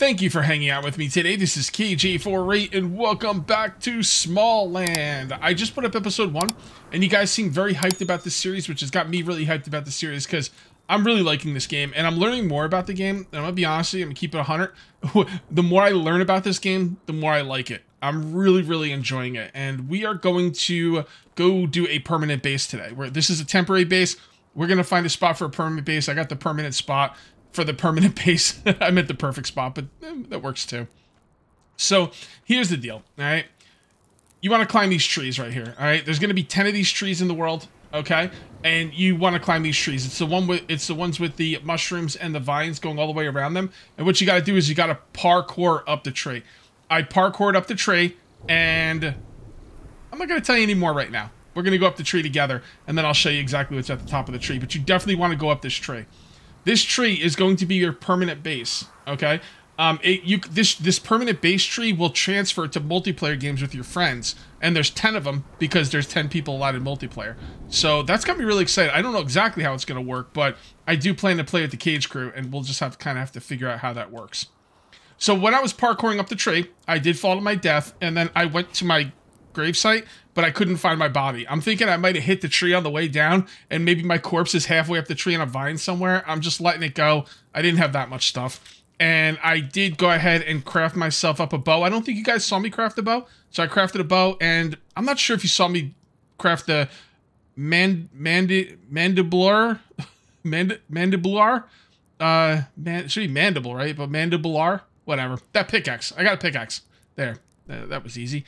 Thank you for hanging out with me today. This is Kage848 and welcome back to Smalland. I just put up episode 1 and you guys seem very hyped about this series, which has got me really hyped about the series because I'm really liking this game and I'm learning more about the game. And I'm to be honest with you, I'm to keep it 100. the more I learn about this game, the more I like it. I'm really, really enjoying it. And we are going to go do a permanent base today. Where This is a temporary base. We're going to find a spot for a permanent base. I got the permanent spot for the permanent base. I'm at the perfect spot, but eh, that works too. So here's the deal, all right? You want to climb these trees right here, all right? There's going to be 10 of these trees in the world, okay? And you want to climb these trees. It's the one with it's the ones with the mushrooms and the vines going all the way around them. And what you got to do is you got to parkour up the tree. I parkoured up the tree and I'm not going to tell you any more right now. We're going to go up the tree together and then I'll show you exactly what's at the top of the tree. But you definitely want to go up this tree. This tree is going to be your permanent base, okay? Um, it, you this this permanent base tree will transfer to multiplayer games with your friends, and there's ten of them because there's ten people allowed in multiplayer. So that's got me really excited. I don't know exactly how it's going to work, but I do plan to play with the Kage Crew, and we'll just have kind of have to figure out how that works. So when I was parkouring up the tree, I did fall to my death, and then I went to my gravesite, but I couldn't find my body. I'm thinking I might have hit the tree on the way down, and maybe my corpse is halfway up the tree on a vine somewhere. I'm just letting it go. I didn't have that much stuff. And I did go ahead and craft myself up a bow. I don't think you guys saw me craft a bow. So I crafted a bow, and I'm not sure if you saw me craft the mand mandi mandibular mand mandibular uh man should be mandible right but mandibular whatever that pickaxe i got a pickaxe there that was easy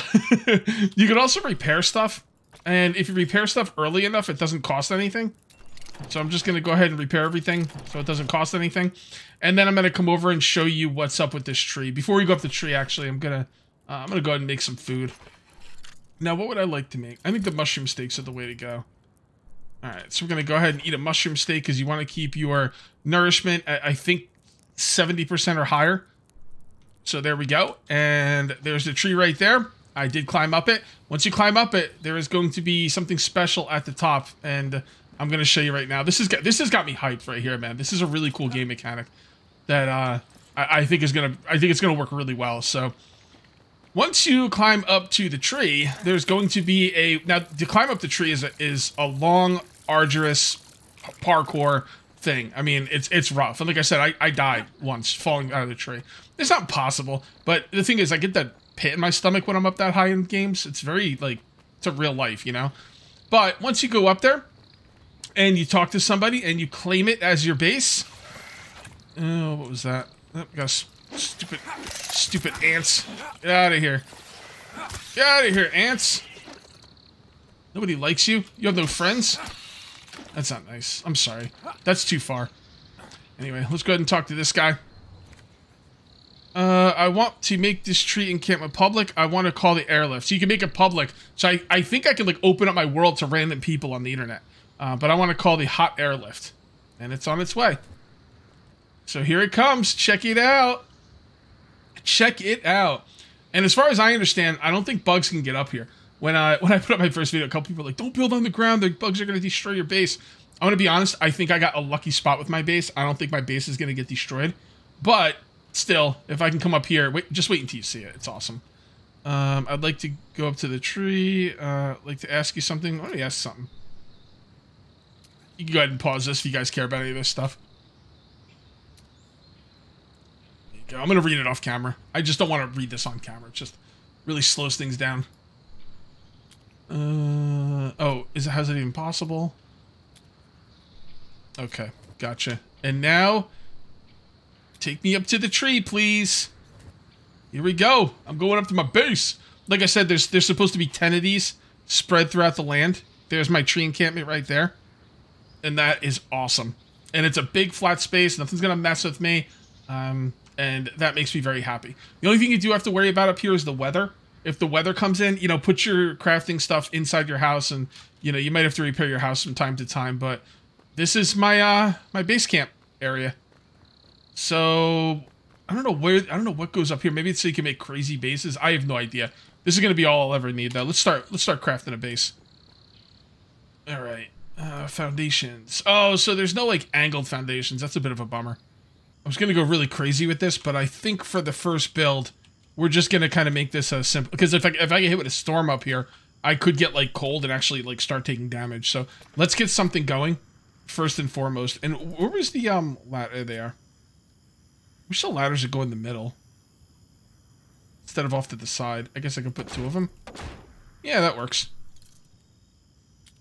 you can also repair stuff. And if you repair stuff early enough, it doesn't cost anything. So I'm just going to go ahead and repair everything so it doesn't cost anything. And then I'm going to come over and show you what's up with this tree. Before we go up the tree, actually, I'm going to uh, I'm going to go ahead and make some food. Now, what would I like to make? I think the mushroom steaks are the way to go. All right, so we're going to go ahead and eat a mushroom steak because you want to keep your nourishment at, I think, 70% or higher. So there we go. And there's the tree right there. I did climb up it. Once you climb up it, there is going to be something special at the top. And I'm going to show you right now. This is this has got me hyped right here, man. This is a really cool game mechanic that uh, I, I think is going to I think it's going to work really well. So once you climb up to the tree, there's going to be a... Now, to climb up the tree is a, is a long, arduous parkour thing. I mean, it's it's rough. And like I said, I, I died once falling out of the tree. It's not possible, but the thing is, I get that pit in my stomach when I'm up that high in games. It's very, like, it's a real life, you know? But once you go up there, and you talk to somebody, and you claim it as your base... Oh, what was that? Oh, got stupid, stupid ants. Get out of here. Get out of here, ants. Nobody likes you? You have no friends? That's not nice. I'm sorry. That's too far. Anyway, let's go ahead and talk to this guy. Uh, I want to make this tree encampment public. I want to call the airlift. So you can make it public. So I, I think I can like open up my world to random people on the internet. Uh, but I want to call the hot airlift. And it's on its way. So here it comes. Check it out. Check it out. And as far as I understand, I don't think bugs can get up here when I when I put up my first video, a couple people were like, "Don't build on the ground. The bugs are going to destroy your base." I'm going to be honest. I think I got a lucky spot with my base. I don't think my base is going to get destroyed, but still, if I can come up here, wait, just wait until you see it. It's awesome. Um, I'd like to go up to the tree. Uh, like to ask you something. Let me ask something. You can go ahead and pause this if you guys care about any of this stuff. I'm going to read it off camera. I just don't want to read this on camera. It just really slows things down. Uh, oh, is it, how's it even possible? Okay, gotcha. And now, take me up to the tree, please. Here we go. I'm going up to my base. Like I said, there's there's supposed to be 10 of these spread throughout the land. There's my tree encampment right there. And that is awesome. And it's a big flat space. Nothing's going to mess with me. Um, and that makes me very happy. The only thing you do have to worry about up here is the weather if the weather comes in, you know, put your crafting stuff inside your house and you know, you might have to repair your house from time to time, but this is my uh my base camp area. So I don't know where I don't know what goes up here. Maybe it's so you can make crazy bases. I have no idea. This is gonna be all I'll ever need though. Let's start let's start crafting a base. Alright. Uh foundations. Oh, so there's no like angled foundations. That's a bit of a bummer. I was gonna go really crazy with this, but I think for the first build, we're just gonna kind of make this a simple. Because if I if I get hit with a storm up here, I could get like cold and actually like start taking damage. So let's get something going first and foremost. And where was the um ladder there? Wish the ladders would go in the middle instead of off to the side. I guess I could put two of them. Yeah, that works.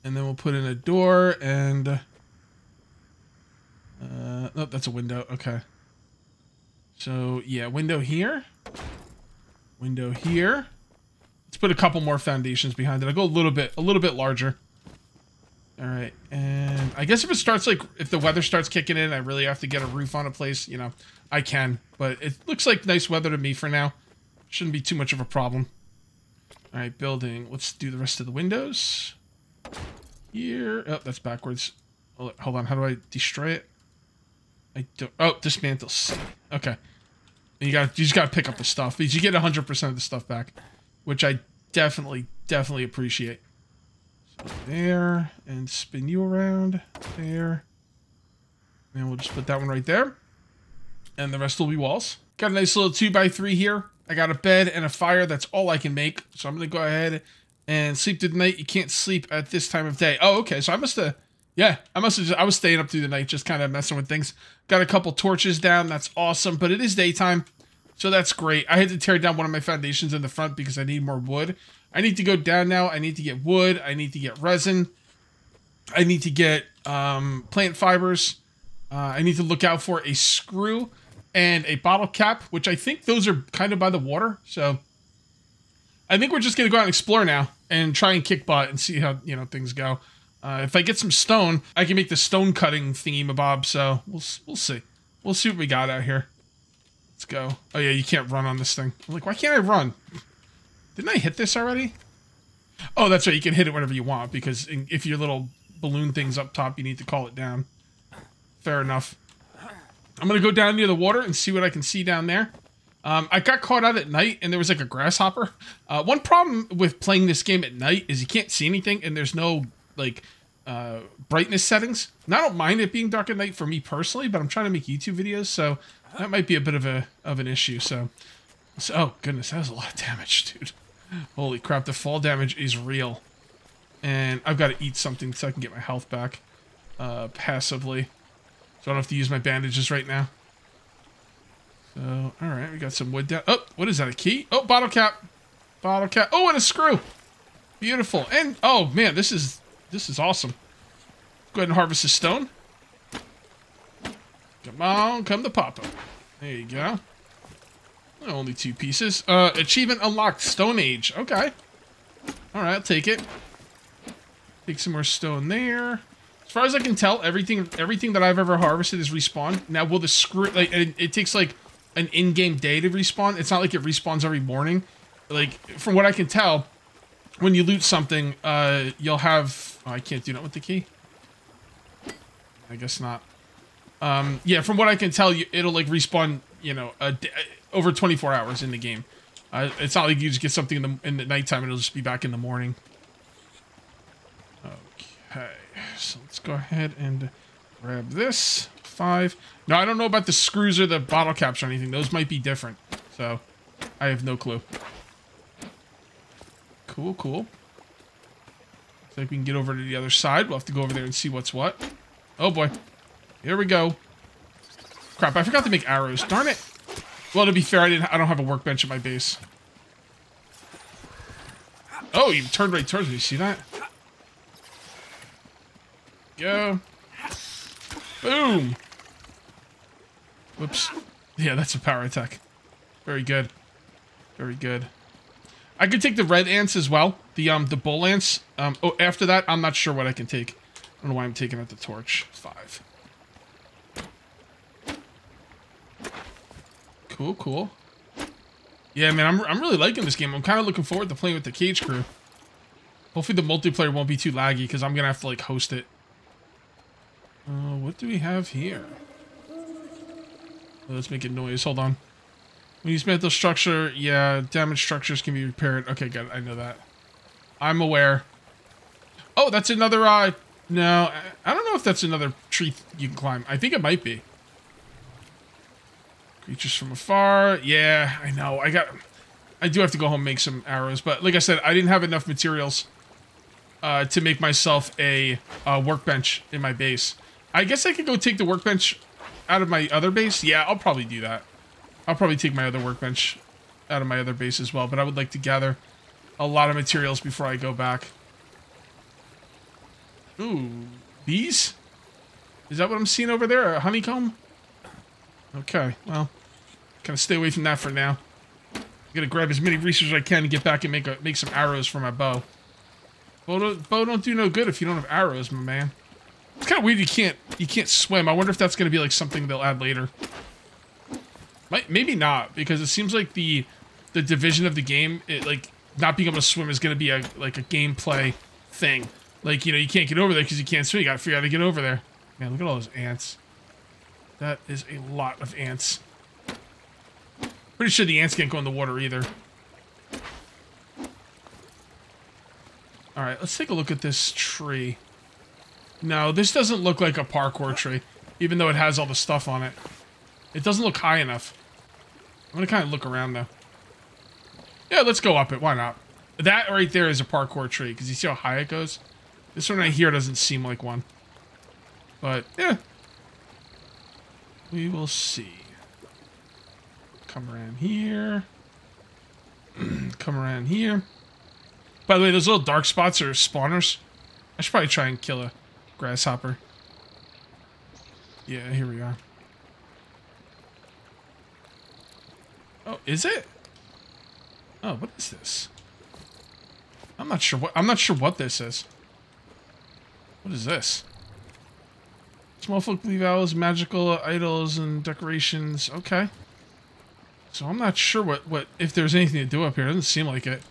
And then we'll put in a door and... Uh, no, that's a window. Okay. So, yeah, window here. Window here. Let's put a couple more foundations behind it. I'll go a little bit, a little bit larger. All right, and I guess if it starts like, if the weather starts kicking in, I really have to get a roof on a place, you know, I can. But it looks like nice weather to me for now. Shouldn't be too much of a problem. All right, building. Let's do the rest of the windows. Here. Oh, that's backwards. Hold on. How do I destroy it? I don't. Oh, dismantle. Okay. you got. You just got to pick up the stuff because you get 100% of the stuff back, which I definitely, definitely appreciate. There, and spin you around there. And we'll just put that one right there. And the rest will be walls. Got a nice little 2 by 3 here. I got a bed and a fire. That's all I can make. So I'm going to go ahead and sleep through the night. You can't sleep at this time of day. Oh, okay. So I must have... Yeah, I must have just... I was staying up through the night, just kind of messing with things. Got a couple torches down. That's awesome. But it is daytime. So that's great. I had to tear down one of my foundations in the front because I need more wood. I need to go down now. I need to get wood. I need to get resin. I need to get um, plant fibers. Uh, I need to look out for a screw and a bottle cap, which I think those are kind of by the water. So I think we're just going to go out and explore now and try and kick butt and see how, you know, things go. Uh, if I get some stone, I can make the stone cutting thingy mabob. So we'll, we'll see. We'll see what we got out here. Let's go. Oh, yeah, you can't run on this thing. I'm like, why can't I run? Didn't I hit this already? Oh, that's right. You can hit it whenever you want because if your little balloon thing's up top, you need to call it down. Fair enough. I'm going to go down near the water and see what I can see down there. Um, I got caught out at night and there was like a grasshopper. Uh, one problem with playing this game at night is you can't see anything and there's no like uh, brightness settings. And I don't mind it being dark at night for me personally, but I'm trying to make YouTube videos, so that might be a bit of a of an issue. So, so oh goodness, that was a lot of damage, dude. Holy crap, the fall damage is real. And I've got to eat something so I can get my health back uh, passively. So I don't have to use my bandages right now. So, alright, we got some wood down. Oh, what is that, a key? Oh, bottle cap. Bottle cap. Oh, and a screw. Beautiful. And, oh, man, this is, this is awesome. Go ahead and harvest the stone. Come on, come to Papa. There you go. Only two pieces. Uh, achievement unlocked, Stone Age. Okay. Alright, I'll take it. Take some more stone there. As far as I can tell, everything everything that I've ever harvested is respawned. Now, will the screw like it, it takes like an in-game day to respawn? It's not like it respawns every morning. Like from what I can tell, when you loot something, uh, you'll have. Oh, I can't do that with the key. I guess not. Um, yeah, from what I can tell, you it'll like respawn. You know, a, over 24 hours in the game. Uh, it's not like you just get something in the in the nighttime and it'll just be back in the morning. Okay so let's go ahead and grab this. Five. No, I don't know about the screws or the bottle caps or anything. Those might be different. So, I have no clue. Cool, cool. I think we can get over to the other side. We'll have to go over there and see what's what. Oh, boy. Here we go. Crap, I forgot to make arrows. Darn it. Well, to be fair, I, didn't, I don't have a workbench at my base. Oh, you turned right towards me. See that? go. Boom. Whoops. Yeah, that's a power attack. Very good. Very good. I could take the red ants as well. The um the bull ants. Um oh after that I'm not sure what I can take. I don't know why I'm taking out the torch. Five. Cool, cool. Yeah, man, I'm, I'm really liking this game. I'm kind of looking forward to playing with the Kage Crew. Hopefully the multiplayer won't be too laggy because I'm going to have to like host it. Uh, what do we have here? Let's make a noise. Hold on. When you dismantle structure, yeah, damaged structures can be repaired. Okay, good. I know that. I'm aware. Oh, that's another, uh, no, I don't know if that's another tree you can climb. I think it might be. Creatures from afar. Yeah, I know. I got... I do have to go home make some arrows. But like I said, I didn't have enough materials uh, to make myself a, a workbench in my base. I guess I could go take the workbench out of my other base. Yeah, I'll probably do that. I'll probably take my other workbench out of my other base as well. But I would like to gather a lot of materials before I go back. Ooh, bees? Is that what I'm seeing over there? A honeycomb? Okay, well, kind of stay away from that for now. I'm gonna grab as many resources as I can to get back and make a, make some arrows for my bow. Bow don't, bow don't do no good if you don't have arrows, my man. It's kind of weird you can't you can't swim. I wonder if that's gonna be like something they'll add later. Might, maybe not because it seems like the the division of the game, it, like not being able to swim is gonna be a like a gameplay thing. Like you know you can't get over there because you can't swim. You gotta figure out how to get over there. Man, look at all those ants. That is a lot of ants. Pretty sure the ants can't go in the water either. Alright, let's take a look at this tree. No, this doesn't look like a parkour tree, even though it has all the stuff on it. It doesn't look high enough. I'm gonna kind of look around though. Yeah, let's go up it. Why not? That right there is a parkour tree, because you see how high it goes? This one right here doesn't seem like one. But, yeah, we will see. Come around here. Come around here. By the way, those little dark spots are spawners. I should probably try and kill a grasshopper. Yeah, here we are. Oh, is it? Oh, what is this? I'm not sure what I'm not sure what this is. What is this? Small folk leave owls, magical idols, and decorations. Okay. So I'm not sure what, what if there's anything to do up here. It doesn't seem like it.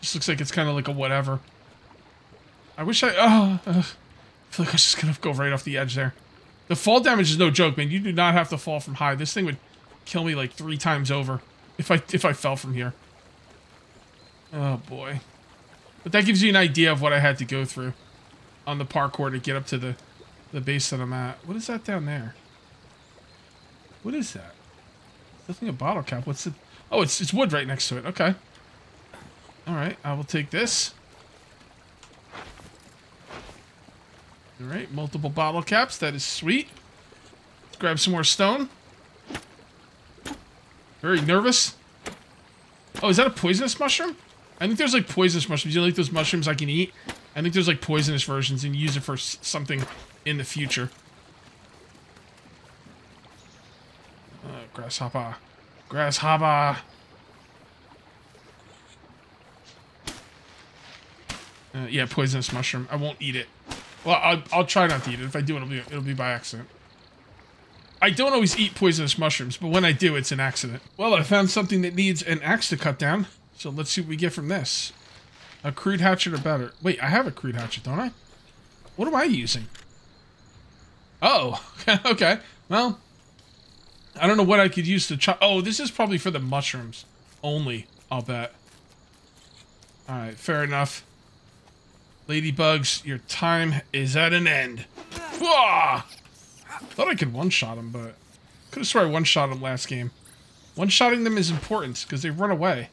Just looks like it's kind of like a whatever. I wish I... Oh, uh, I feel like I was just going to go right off the edge there. The fall damage is no joke, man. You do not have to fall from high. This thing would kill me like three times over if I if I fell from here. Oh, boy. But that gives you an idea of what I had to go through on the parkour to get up to the the base that I'm at. What is that down there? What is that? Nothing a bottle cap. What's it? Oh, it's it's wood right next to it. Okay. All right, I will take this. All right, multiple bottle caps. That is sweet. Let's grab some more stone. Very nervous. Oh, is that a poisonous mushroom? I think there's like poisonous mushrooms. You like those mushrooms I can eat? I think there's like poisonous versions and you use it for something in the future. Uh, grasshopper. Grasshopper. Uh, yeah, poisonous mushroom. I won't eat it. Well, I'll, I'll try not to eat it. If I do, it'll be it'll be by accident. I don't always eat poisonous mushrooms, but when I do, it's an accident. Well, I found something that needs an axe to cut down, so let's see what we get from this. A crude hatchet or better. Wait, I have a crude hatchet, don't I? What am I using? Oh, okay. Well, I don't know what I could use to chop. Oh, this is probably for the mushrooms only, I'll bet. Alright, fair enough. Ladybugs, your time is at an end. Whoa! Thought I could one-shot them, but... Could have sworn I one-shot them last game. One-shotting them is important, because they run away.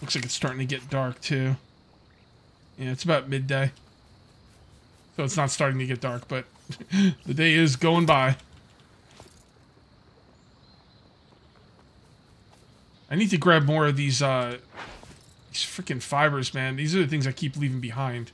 Looks like it's starting to get dark, too. Yeah, it's about midday. So it's not starting to get dark, but the day is going by. I need to grab more of these, uh, these freaking fibers, man. These are the things I keep leaving behind.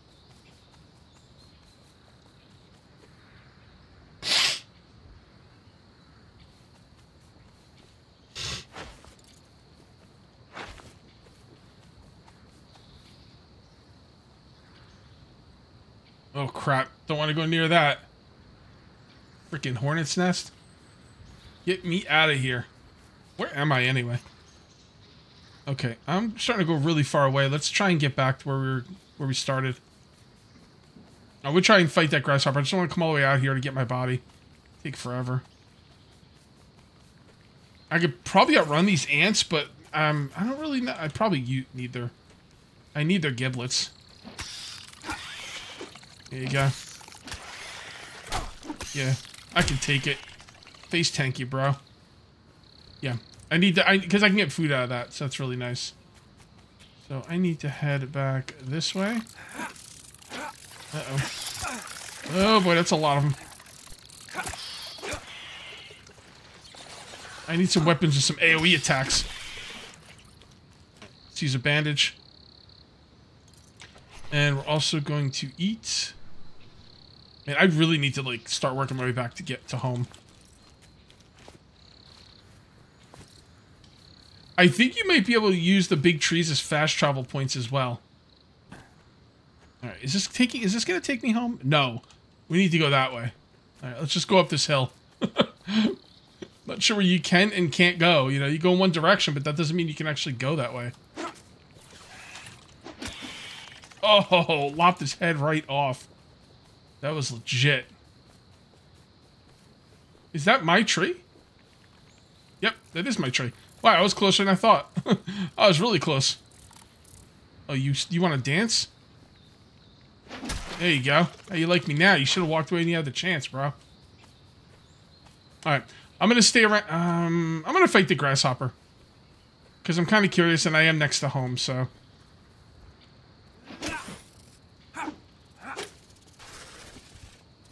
Oh crap, don't want to go near that. Freaking hornet's nest. Get me out of here. Where am I anyway? Okay, I'm starting to go really far away. Let's try and get back to where we were, where we started. I would try and fight that grasshopper. I just want to come all the way out here to get my body. Take forever. I could probably outrun these ants, but um, I don't really know. I probably need their... I need their giblets. There you go. Yeah, I can take it. face tank you, bro. Yeah. I need to, I because I can get food out of that, so that's really nice. So I need to head back this way. Uh-oh. Oh boy, that's a lot of them. I need some weapons and some AoE attacks. Let's use a bandage. And we're also going to eat. Man, I really need to like start working my way back to get to home. I think you might be able to use the big trees as fast travel points as well. All right, is this taking? Is this gonna take me home? No, we need to go that way. All right, let's just go up this hill. Not sure where you can and can't go. You know, you go in one direction, but that doesn't mean you can actually go that way. Oh, lopped his head right off. That was legit. Is that my tree? Yep, that is my tree. Wow, I was closer than I thought. I was really close. Oh, you you want to dance? There you go. How you like me now? You should have walked away when you had the chance, bro. All right, I'm gonna stay around. Um, I'm gonna fight the grasshopper because I'm kind of curious, and I am next to home, so.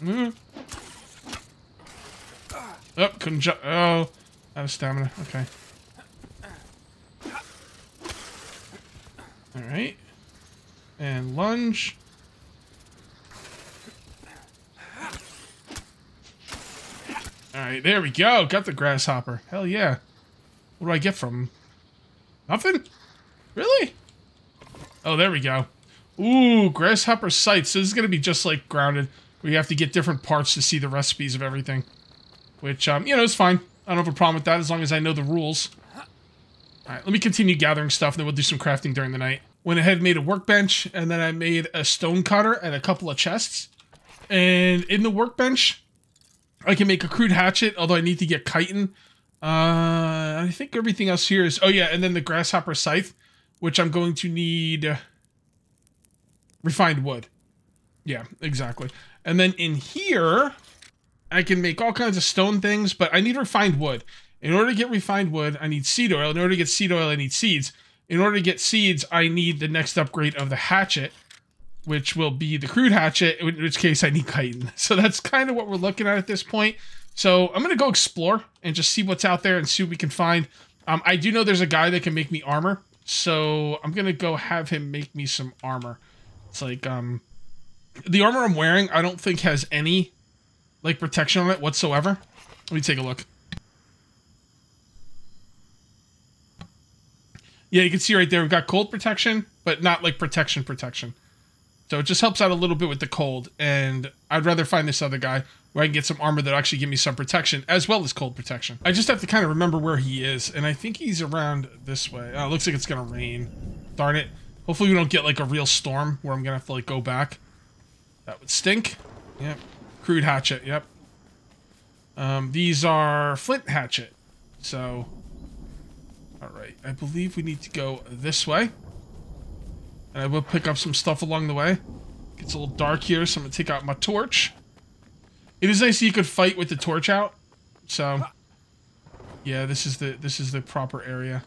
Mm. Oh. Oh, out of stamina. Okay. All right. And lunge. All right, there we go. Got the grasshopper. Hell yeah. What do I get from? Nothing? Really? Oh, there we go. Ooh, grasshopper scythes. So this is going to be just like grounded. We have to get different parts to see the recipes of everything. Which, um, you know, is fine. I don't have a problem with that as long as I know the rules. Alright, let me continue gathering stuff, and then we'll do some crafting during the night. Went ahead made a workbench, and then I made a stone cutter and a couple of chests. And in the workbench, I can make a crude hatchet, although I need to get chitin. Uh, I think everything else here is... Oh, yeah, and then the grasshopper scythe, which I'm going to need... Refined wood. Yeah, exactly. And then in here, I can make all kinds of stone things, but I need refined wood. In order to get refined wood, I need seed oil. In order to get seed oil, I need seeds. In order to get seeds, I need the next upgrade of the hatchet, which will be the crude hatchet, in which case I need chitin. So that's kind of what we're looking at at this point. So I'm going to go explore and just see what's out there and see what we can find. Um, I do know there's a guy that can make me armor. So I'm going to go have him make me some armor. It's like, um, the armor I'm wearing, I don't think has any, like, protection on it whatsoever. Let me take a look. Yeah, you can see right there, we've got cold protection, but not, like, protection protection. So it just helps out a little bit with the cold, and I'd rather find this other guy where I can get some armor that actually give me some protection, as well as cold protection. I just have to kind of remember where he is, and I think he's around this way. Oh, it looks like it's gonna rain. Darn it. Hopefully we don't get, like, a real storm where I'm gonna have to, like, go back. That would stink. Yep. Crude hatchet, yep. Um, these are flint hatchet. So, alright. I believe we need to go this way. And I will pick up some stuff along the way. It's a little dark here, so I'm going to take out my torch. It is nice you could fight with the torch out. So, yeah, this is the this is the proper area.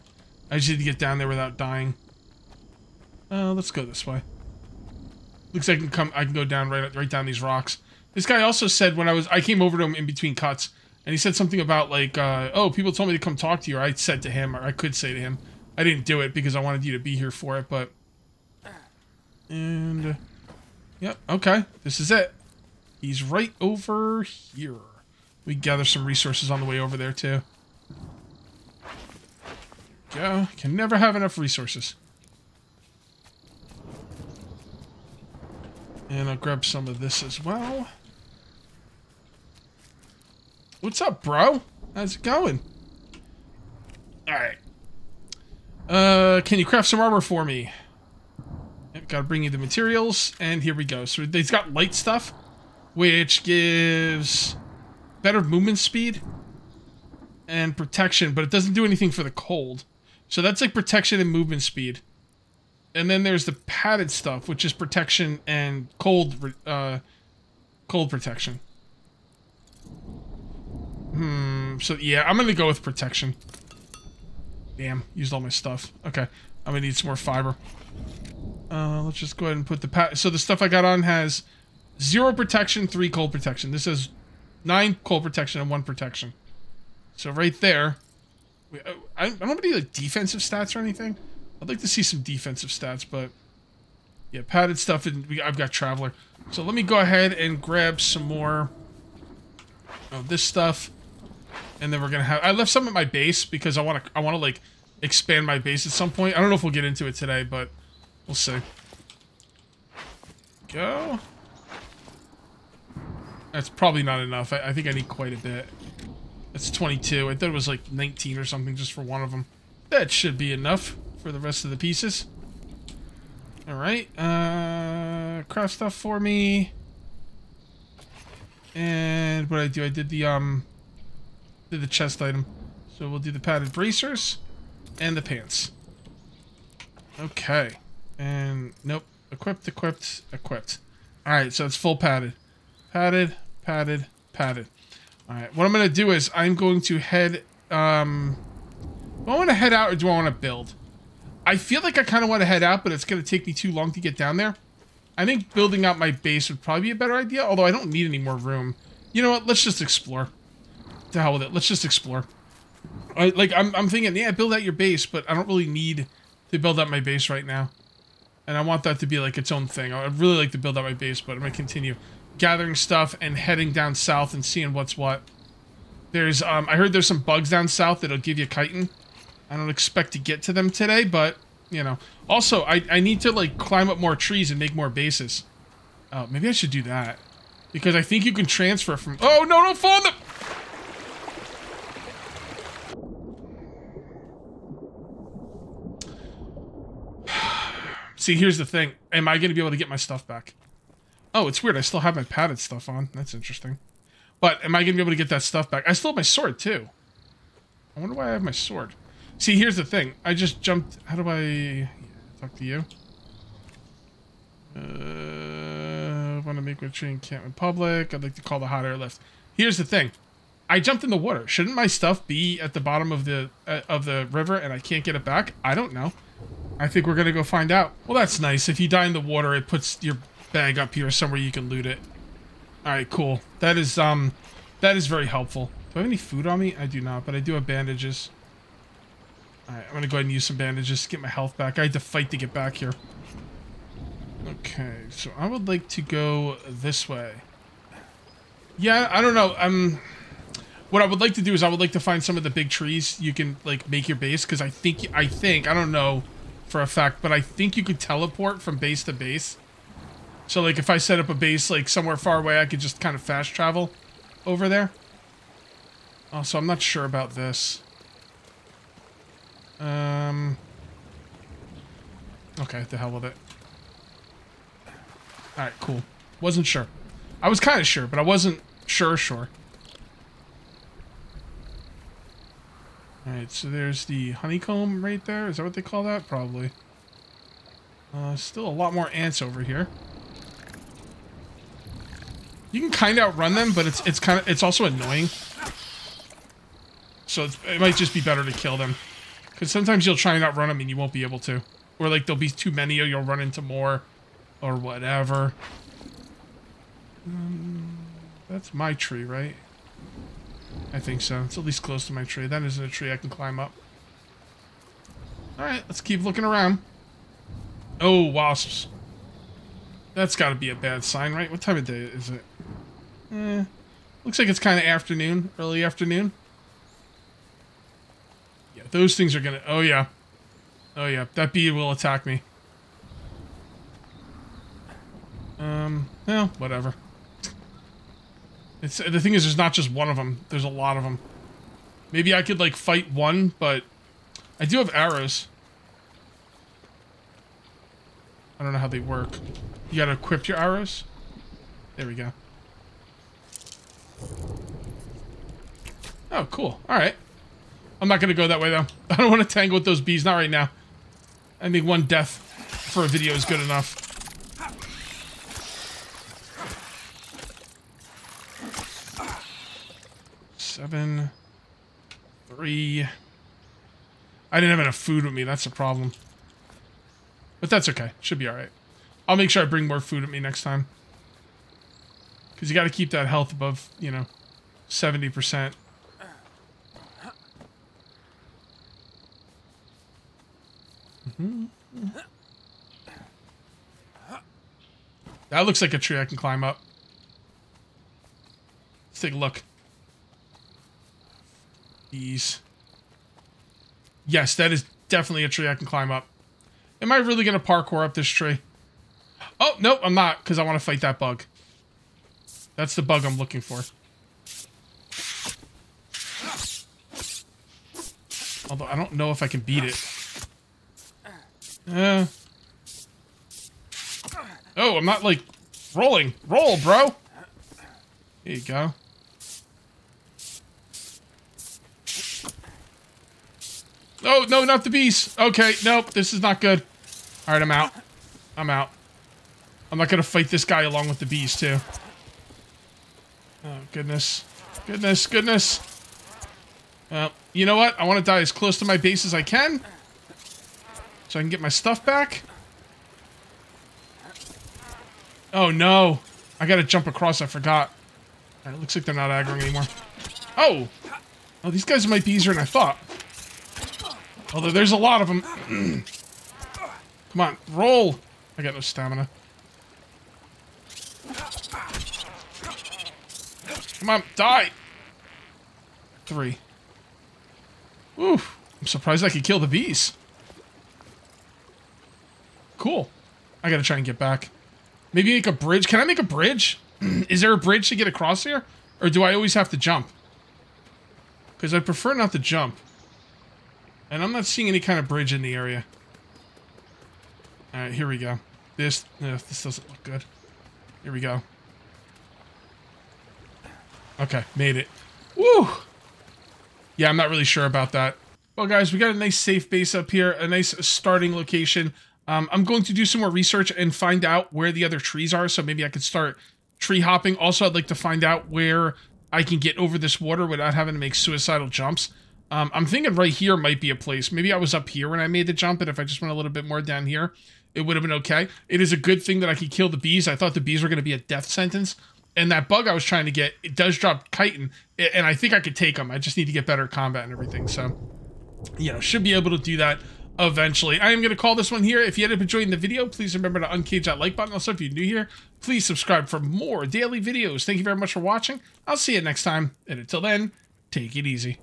I just need to get down there without dying. Uh, let's go this way. Looks like I can come. I can go down right right down these rocks. This guy also said when I was I came over to him in between cuts, and he said something about like, uh, "Oh, people told me to come talk to you." Or I said to him, or I could say to him, I didn't do it because I wanted you to be here for it, but. And, yep, okay, this is it. He's right over here. We gather some resources on the way over there too. Go. Can never have enough resources. And I'll grab some of this as well. What's up, bro? How's it going? Alright. Uh, can you craft some armor for me? Yep, gotta bring you the materials, and here we go. So he's got light stuff, which gives better movement speed and protection, but it doesn't do anything for the cold. So that's like protection and movement speed. And then there's the padded stuff, which is protection and cold, uh, cold protection. Hmm. So yeah, I'm gonna go with protection. Damn, used all my stuff. Okay, I'm gonna need some more fiber. Uh, let's just go ahead and put the. So the stuff I got on has zero protection, three cold protection. This has nine cold protection and one protection. So right there, uh, I, I don't have any like defensive stats or anything. I'd like to see some defensive stats, but yeah, padded stuff, and we, I've got Traveler. So let me go ahead and grab some more of this stuff, and then we're gonna have. I left some at my base because I want to. I want to like expand my base at some point. I don't know if we'll get into it today, but we'll see. Go. That's probably not enough. I, I think I need quite a bit. That's 22. I thought it was like 19 or something just for one of them. That should be enough for the rest of the pieces. Alright, uh, craft stuff for me. And what I do, I did the, um, did the chest item. So we'll do the padded bracers and the pants. Okay. And, nope. Equipped, equipped, equipped. Alright, so it's full padded. Padded, padded, padded. Alright, what I'm going to do is I'm going to head, um, do I want to head out or do I want to build? I feel like I kind of want to head out, but it's going to take me too long to get down there. I think building out my base would probably be a better idea, although I don't need any more room. You know what? Let's just explore. To hell with it. Let's just explore. I, like, I'm, I'm thinking, yeah, build out your base, but I don't really need to build out my base right now. And I want that to be, like, its own thing. I'd really like to build out my base, but I'm going to continue gathering stuff and heading down south and seeing what's what. There's, um, I heard there's some bugs down south that'll give you chitin. I don't expect to get to them today, but, you know. Also, I, I need to, like, climb up more trees and make more bases. Oh, maybe I should do that. Because I think you can transfer from... Oh, no, don't fall in the... See, here's the thing. Am I going to be able to get my stuff back? Oh, it's weird. I still have my padded stuff on. That's interesting. But am I going to be able to get that stuff back? I still have my sword, too. I wonder why I have my sword. See, here's the thing. I just jumped... How do I... Talk to you? Uh, want to make my tree encampment public. I'd like to call the hot air lift. Here's the thing. I jumped in the water. Shouldn't my stuff be at the bottom of the uh, of the river and I can't get it back? I don't know. I think we're going to go find out. Well, that's nice. If you die in the water, it puts your bag up here somewhere you can loot it. All right, cool. That is um that is very helpful. Do I have any food on me? I do not, but I do have bandages. Alright, I'm gonna go ahead and use some bandages to get my health back. I had to fight to get back here. Okay, so I would like to go this way. Yeah, I don't know. Um, what I would like to do is I would like to find some of the big trees you can like make your base because I think I think I don't know for a fact, but I think you could teleport from base to base. So like if I set up a base like somewhere far away, I could just kind of fast travel over there. Also, I'm not sure about this. Um. Okay, the hell with it. Alright, cool. Wasn't sure. I was kind of sure, but I wasn't sure sure. Alright, so there's the honeycomb right there. Is that what they call that? Probably. Uh, still a lot more ants over here. You can kind of outrun them, but it's it's kind of it's also annoying. So it might just be better to kill them. Because sometimes you'll try and outrun them and you won't be able to. Or like there'll be too many or you'll run into more. Or whatever. Um, that's my tree, right? I think so. It's at least close to my tree. That isn't a tree I can climb up. Alright, let's keep looking around. Oh, wasps. That's got to be a bad sign, right? What time of day is it? Eh, looks like it's kind of afternoon, early afternoon. Those things are gonna... Oh, yeah. Oh, yeah. That bee will attack me. Um, well, whatever. It's The thing is, there's not just one of them. There's a lot of them. Maybe I could, like, fight one, but... I do have arrows. I don't know how they work. You gotta equip your arrows? There we go. Oh, cool. Alright. I'm not to go that way, though. I don't want to tangle with those bees. Not right now. I think one death for a video is good enough. Seven. Three. I didn't have enough food with me. That's a problem. But that's okay. Should be all right. I'll make sure I bring more food with me next time. Because you got to keep that health above, you know, 70%. Mm -hmm. Mm-hmm. That looks like a tree I can climb up. Let's take a look. These. Yes, that is definitely a tree I can climb up. Am I really going to parkour up this tree? Oh, no, I'm not, because I want to fight that bug. That's the bug I'm looking for. Although I don't know if I can beat it. Uh. Oh, I'm not, like, rolling. Roll, bro! There you go. Oh, no, not the bees. Okay, nope, this is not good. All right, I'm out. I'm out. I'm not going to fight this guy along with the bees, too. Oh, goodness. Goodness, goodness. Well, you know what? I want to die as close to my base as I can. So I can get my stuff back. Oh, no. I got to jump across. I forgot. Right, it looks like they're not aggroing anymore. Oh! Oh, these guys might be easier than I thought. Although there's a lot of them. Come on, roll! I got no stamina. Come on, die! Three. Ooh, I'm surprised I could kill the bees. Cool. I gotta try and get back. Maybe make a bridge. Can I make a bridge? Is there a bridge to get across here? Or do I always have to jump? Because I prefer not to jump. And I'm not seeing any kind of bridge in the area. Alright, here we go. This, uh, this doesn't look good. Here we go. Okay, made it. Woo! Yeah, I'm not really sure about that. Well, guys, we got a nice safe base up here, a nice starting location. Um, I'm going to do some more research and find out where the other trees are, so maybe I could start tree hopping. Also, I'd like to find out where I can get over this water without having to make suicidal jumps. Um, I'm thinking right here might be a place. Maybe I was up here when I made the jump, and if I just went a little bit more down here, it would have been okay. It is a good thing that I could kill the bees. I thought the bees were going to be a death sentence. And that bug I was trying to get, it does drop chitin, and I think I could take them. I just need to get better combat and everything. So, you know, should be able to do that eventually. I am going to call this one here. If you ended up enjoying the video, please remember to uncage that like button. Also, if you're new here, please subscribe for more daily videos. Thank you very much for watching. I'll see you next time. And until then, take it easy.